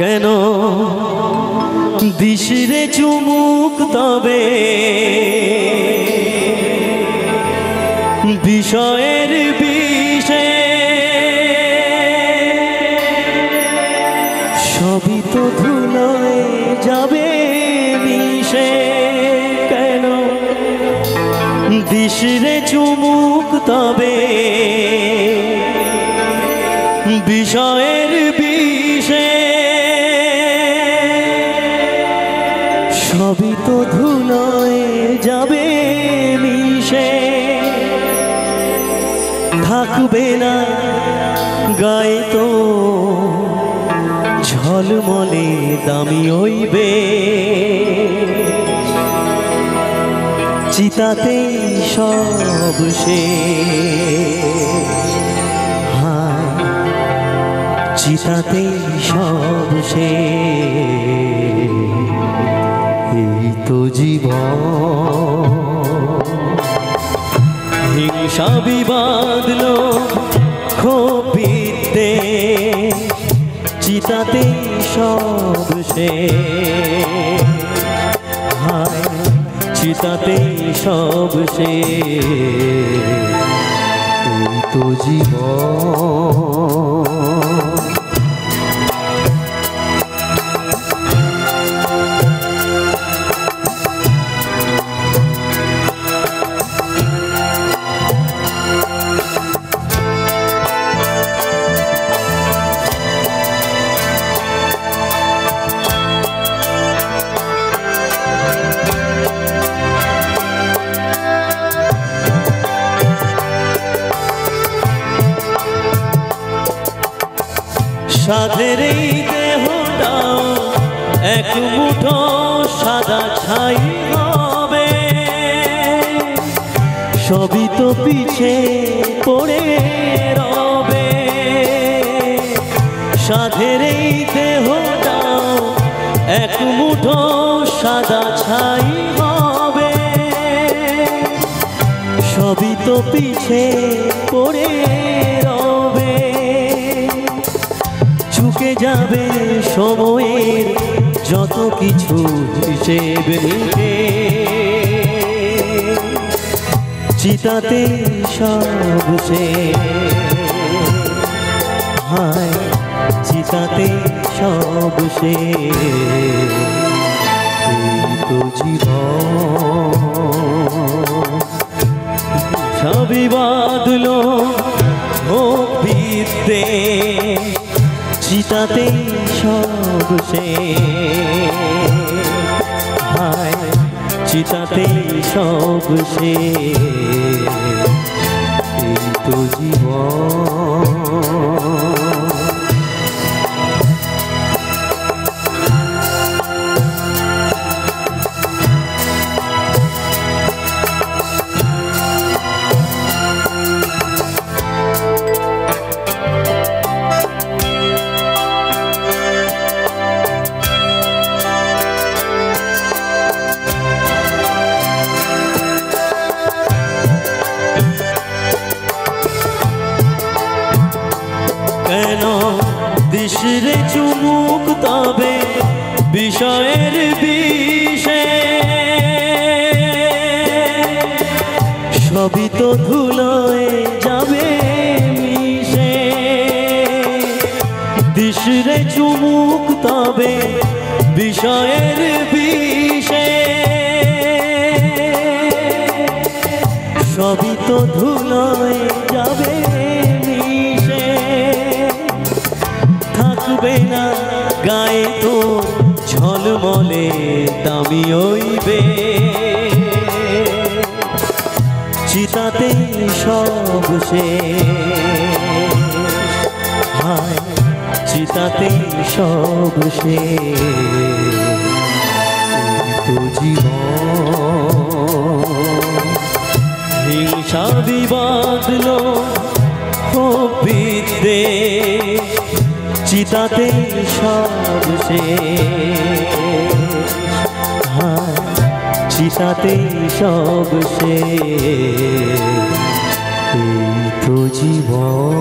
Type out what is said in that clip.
কেন? দিশিরে চুমুক তবে। বিষয়ের বিষে। সবই তো ধুলোয় যাবে মিশে। কেন? দিশিরে চুমুক তবে। বিষয়ের বিষে। সবই তো ধুলোয় যাবে মিশে। থাকবে না গায়ে তো ঝলমলে দামি হইবে চিতাতে সব সে হায় চিতাতে সব সে জীবন। হিংসা বিবাদল ক্ষোভিতে চিতাতে সব সে। চিতাতে সব সে। তো জীবন। সাধের এই দেহটাও এক মুঠো সাদা ছাই হবে। সবই তো পিছে পড়ে রবে। সাধের এই দেহটাও এক মুঠো সাদা ছাই হবে। সবই তো পিছে পড়ে চুকে যাবে সময়ের যত কিছু হিসেব নিতে? চিতাতে সব সে। হায়, চিতাতে সব সে। তো জীবন। সবই বাদলো ও বিদ্যে চিতাতে সব সে হায় চিতাতে সব সে এই তো জীবন। দিশরে চুমুক তবে বিষয়ের বিষে। সবই তো ধুলোয় যাবে মিশে। দিশরে চুমুক তবে বিষয়ের থাকবে না। গায়ে তো ঝলমলে দামি হইবে চিতাতে সব সে চিতাতে সব সে জীবন। হিংসা বিবাদলো ও বিদ্যে চিতাতে সব সে হায় চিতাতে সব সে এই তো জীবন।